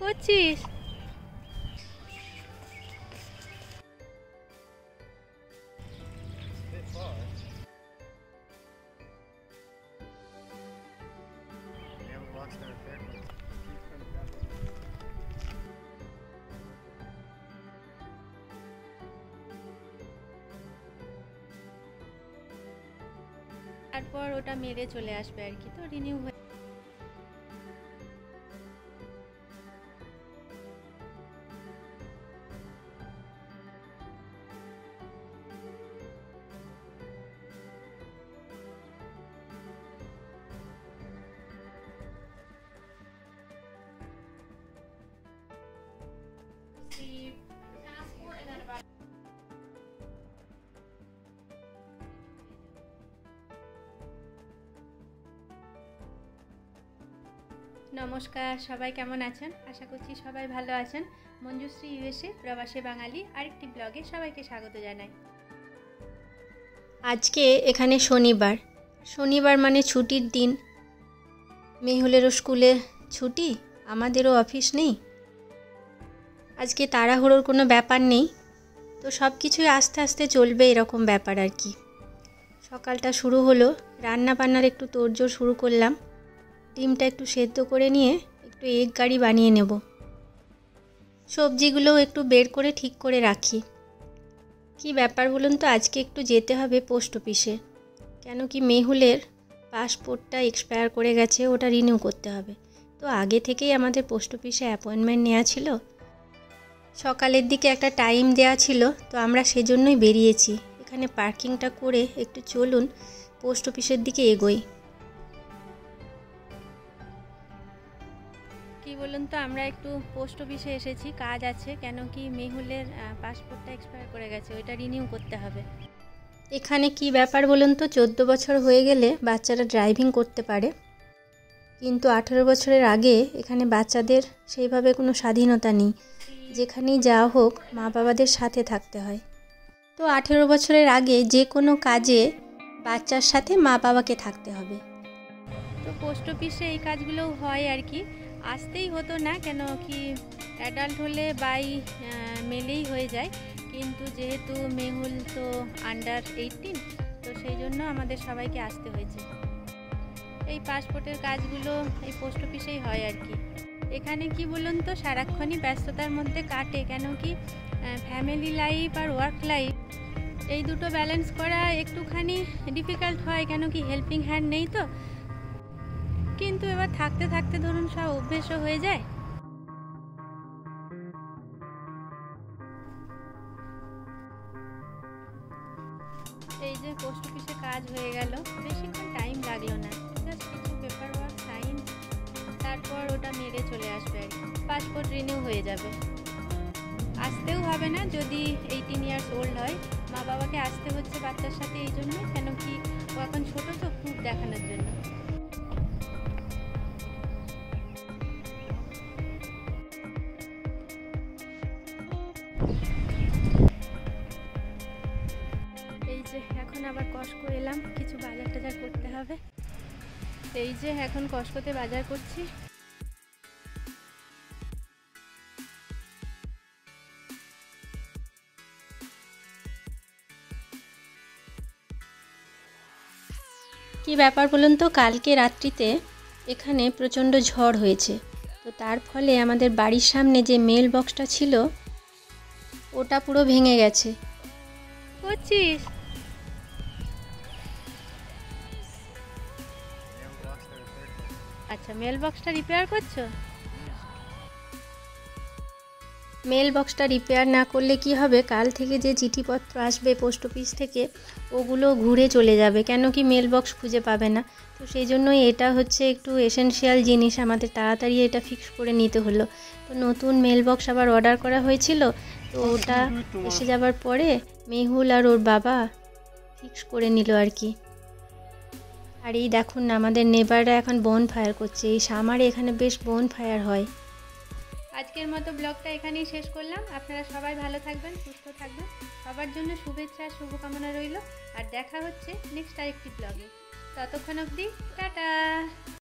করছিস We haven't watched our family. তারপর ওটা মেরে চলে আসবে আর কি, তো রিনিউ হয়ে নমস্কার, সবাই কেমন আছেন? আশা করছি সবাই ভালো আছেন। মঞ্জুশ্রী ইউএসএ, প্রবাসী বাঙালি, আরেকটি ব্লগে সবাইকে স্বাগত জানাই। আজকে এখানে শনিবার। শনিবার মানে ছুটির দিন। মেহুলেরও স্কুলে ছুটি, আমাদেরও অফিস নেই। আজকে তাড়াহুড়োর কোনো ব্যাপার নেই। তো সব কিছুই আস্তে আস্তে চলবে এরকম ব্যাপার আর কি। সকালটা শুরু হলো রান্না বান্নার একটু তোড়জোড় শুরু করলাম। ডিমটা একটু সেদ্ধ করে নিয়ে একটু এগ গাড়ি বানিয়ে নেব। সবজিগুলোও একটু বের করে ঠিক করে রাখি। কি ব্যাপার বলুন তো, আজকে একটু যেতে হবে পোস্ট অফিসে। কেন কি মেহুলের পাসপোর্টটা এক্সপায়ার করে গেছে, ওটা রিনিউ করতে হবে। তো আগে থেকেই আমাদের পোস্ট অফিসে অ্যাপয়েন্টমেন্ট নেওয়া ছিল। সকালের দিকে একটা টাইম দেওয়া ছিল তো আমরা সেজন্যই বেরিয়েছি। এখানে পার্কিংটা করে একটু চলুন পোস্ট অফিসের দিকে এগোই। কি বলুন তো আমরা একটু পোস্ট অফিসে এসেছি কাজ আছে কেন কি মেহুলের পাসপোর্টটা এক্সপায়ার করে গেছে ওইটা রিনিউ করতে হবে। এখানে কি ব্যাপার বলুন তো চোদ্দ বছর হয়ে গেলে বাচ্চারা ড্রাইভিং করতে পারে। কিন্তু আঠেরো বছরের আগে এখানে বাচ্চাদের সেইভাবে কোনো স্বাধীনতা নেই। যেখানেই যাওয়া হোক মা বাবাদের সাথে থাকতে হয়। তো আঠেরো বছরের আগে যে কোনো কাজে বাচ্চার সাথে মা বাবাকে থাকতে হবে। তো পোস্ট অফিসে এই কাজগুলো হয় আর কি। আসতেই হতো না কেন কি অ্যাডাল্ট হলে বাই মেলেই হয়ে যায়। কিন্তু যেহেতু মেহুল তো আন্ডার এইটিন তো সেই জন্য আমাদের সবাইকে আসতে হয়েছে। এই পাসপোর্টের কাজগুলো এই পোস্ট অফিসেই হয় আর কি। এখানে কি বলুন তো, সারাক্ষণই ব্যস্ততার মধ্যে কাটে, কেন কি ফ্যামিলি লাইফ আর ওয়ার্ক লাইফ এই দুটো ব্যালেন্স করা একটুখানি ডিফিকাল্ট হয়, কেন কি হেল্পিং হ্যান্ড নেই তো? কিন্তু এবার থাকতে থাকতে ধরুন সব অভ্যেসও হয়ে যায়। এই যে পোস্ট অফিসে কাজ হয়ে গেল, বেশিক্ষণ টাইম লাগল না জাস্ট কিছু পেপার ওয়ার্ক সাইন তারপর ওটা মেরে চলে আসবে আর পাসপোর্ট রিনিউ হয়ে যাবে। আসতেও হবে না যদি এইটিন ইয়ার্স ওল্ড হয়। মা বাবাকে আসতে হচ্ছে বাচ্চার সাথে এই জন্য কেন কি ও এখন ছোটো তো খুব দেখানোর জন্য। এই যে, এখন আবার কষ্ট এলাম, কিছু বাজার টাজার করতে হবে। এই যে এখন কষ্টতে বাজার করছি। কি ব্যাপার বলুন তো কালকে রাত্রিতে এখানে প্রচণ্ড ঝড় হয়েছে। তো তার ফলে আমাদের বাড়ির সামনে যে মেল বক্সটা ছিল ওটা পুরো ভেঙে গেছে। করছিস? আচ্ছা মেল বক্সটা রিপেয়ার করছ? মেল বক্সটা রিপেয়ার না করলে কি হবে? কাল থেকে যে চিঠিপত্র আসবে পোস্ট অফিস থেকে ওগুলো ঘুরে চলে যাবে। কেন কি মেল বক্স খুঁজে পাবে না? তো সেই জন্যই এটা হচ্ছে একটু এসেনশিয়াল জিনিস। আমাদের তাড়াতাড়ি এটা ফিক্স করে নিতে হলো। তো নতুন মেল বক্স আবার অর্ডার করা হয়েছিল তো ওটা এসে যাবার পরে মেহুল আর ওর বাবা ফিক্স করে নিল আর কি। আর এই দেখুন না, আমাদের নেবাররা এখন বোন ফায়ার করছে। এই সামারে এখানে বেশ বোন ফায়ার হয়। আজকের মতো ব্লগটা এখানেই শেষ করলাম। আপনারা সবাই ভালো থাকবেন, সুস্থ থাকবেন। সবার জন্য শুভেচ্ছা আর শুভকামনা রইল। আর দেখা হচ্ছে নেক্সট আরেকটি ব্লগে ততক্ষণ অবধি, টাটা!